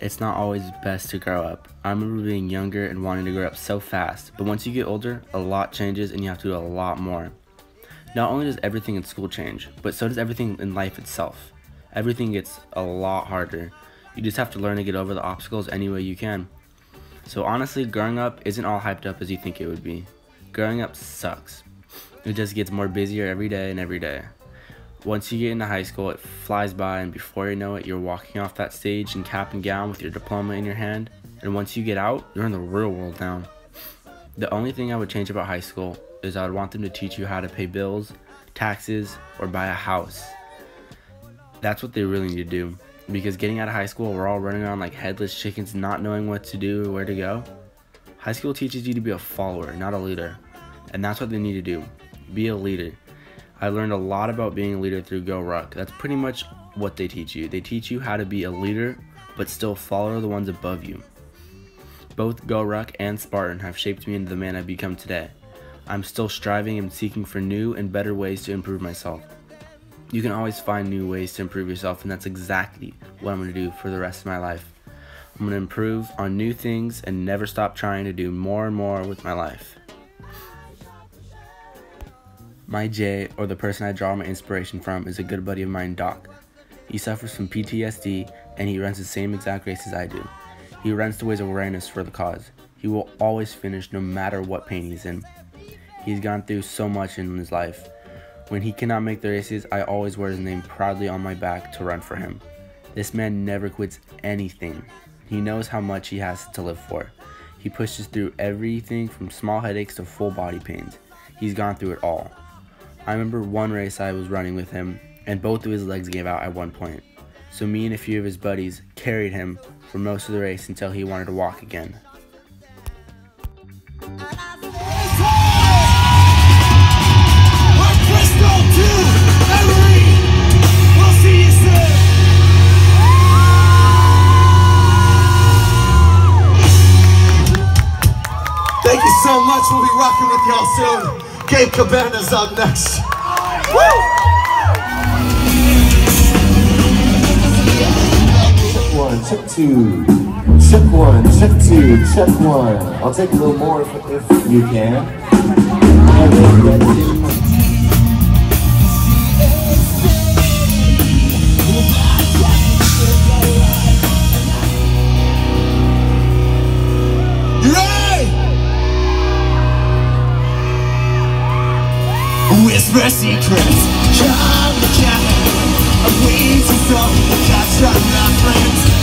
It's not always best to grow up. I remember being younger and wanting to grow up so fast, but once you get older, a lot changes and you have to do a lot more. Not only does everything in school change, but so does everything in life itself. Everything gets a lot harder. You just have to learn to get over the obstacles any way you can. So honestly, growing up isn't all hyped up as you think it would be. Growing up sucks. It just gets more busier every day and every day. Once you get into high school, it flies by, and before you know it, you're walking off that stage in cap and gown with your diploma in your hand. And once you get out, you're in the real world now. The only thing I would change about high school is I would want them to teach you how to pay bills, taxes, or buy a house. That's what they really need to do. Because getting out of high school, we're all running around like headless chickens, not knowing what to do or where to go. High school teaches you to be a follower, not a leader. And that's what they need to do be a leader. I learned a lot about being a leader through GORUCK. That's pretty much what they teach you. They teach you how to be a leader, but still follow the ones above you. Both GORUCK and Spartan have shaped me into the man I've become today. I'm still striving and seeking for new and better ways to improve myself. You can always find new ways to improve yourself, and that's exactly what I'm to do for the rest of my life. I'm to improve on new things and never stop trying to do more and more with my life. My J, or the person I draw my inspiration from, is a good buddy of mine, Doc. He suffers from PTSD and he runs the same exact race as I do. He runs to raise awareness for the cause. He will always finish no matter what pain he's in. He's gone through so much in his life. When he cannot make the races, I always wear his name proudly on my back to run for him. This man never quits anything. He knows how much he has to live for. He pushes through everything from small headaches to full body pains. He's gone through it all. I remember one race I was running with him, and both of his legs gave out at one point. So me and a few of his buddies carried him for most of the race until he wanted to walk again. Soon. Cabana's up next. Check one, check two. Check one, check two, check one. I'll take a little more if, if you can. Whisper secrets, come together. I'm waiting from the my friends.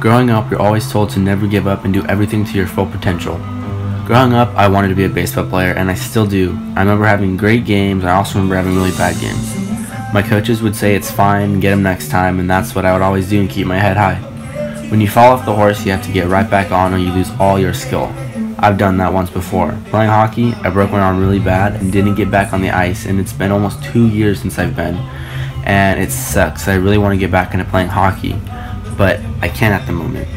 Growing up, you're always told to never give up and do everything to your full potential. Growing up, I wanted to be a baseball player, and I still do. I remember having great games, I also remember having really bad games. My coaches would say it's fine, get them next time, and that's what I would always do and keep my head high. When you fall off the horse, you have to get right back on or you lose all your skill. I've done that once before. Playing hockey, I broke my arm really bad and didn't get back on the ice, and it's been almost two years since I've been. And it sucks. I really want to get back into playing hockey, but I can't at the moment.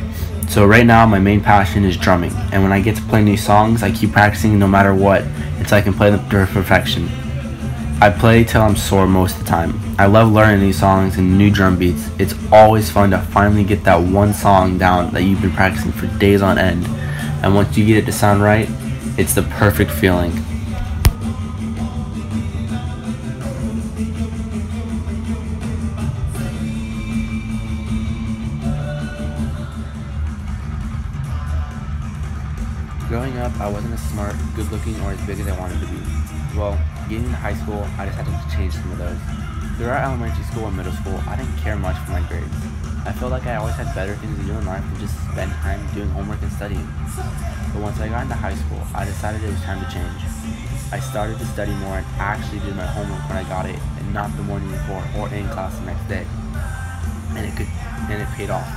So right now my main passion is drumming, and when I get to play new songs, I keep practicing no matter what until I can play them to perfection. I play till I'm sore most of the time. I love learning new songs and new drum beats. It's always fun to finally get that one song down that you've been practicing for days on end. And once you get it to sound right, it's the perfect feeling. I wasn't as smart, good looking, or as big as I wanted to be. Well, getting to high school, I decided to change some of those. Throughout elementary school and middle school, I didn't care much for my grades. I felt like I always had better things to do in life than just spend time doing homework and studying. But once I got into high school, I decided it was time to change. I started to study more and actually did my homework when I got it, and not the morning before or in class the next day. And it could, and it paid off.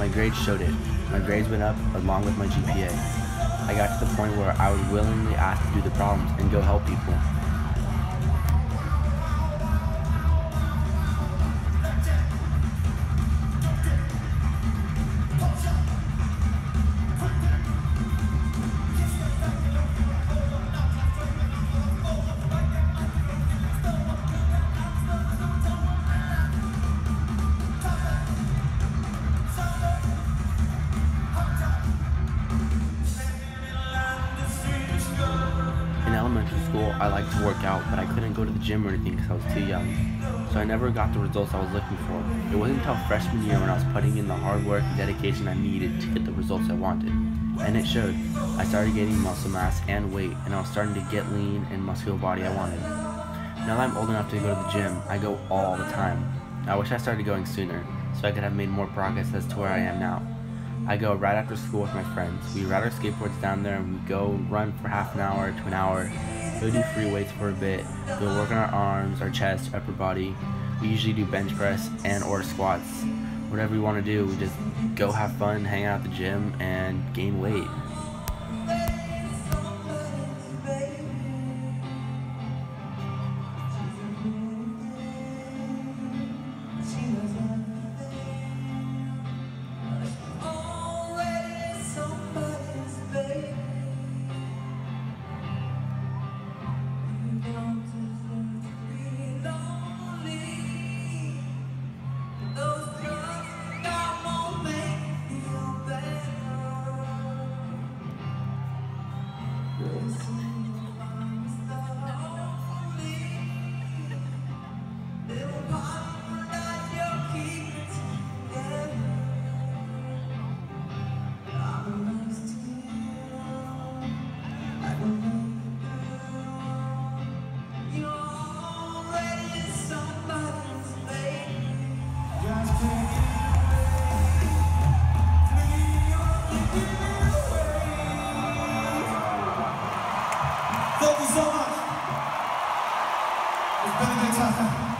My grades showed it. My grades went up along with my GPA. I got to the point where I would willingly ask to do the problems and go help people. Couldn't go to the gym or anything because I was too young. So I never got the results I was looking for. It wasn't until freshman year when I was putting in the hard work and dedication I needed to get the results I wanted. And it showed. I started gaining muscle mass and weight, and I was starting to get lean and muscular body I wanted. Now that I'm old enough to go to the gym, I go all the time. I wish I started going sooner, so I could have made more progress as to where I am now. I go right after school with my friends. We ride our skateboards down there and we go run for half an hour to an hour. We'll do free weights for a bit. We'll work on our arms, our chest, upper body. We usually do bench press and or squats. Whatever we want to do, we just go have fun, hang out at the gym, and gain weight. Father.